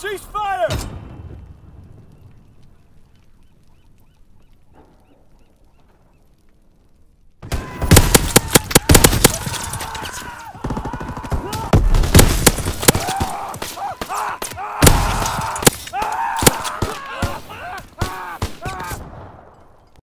Cease fire!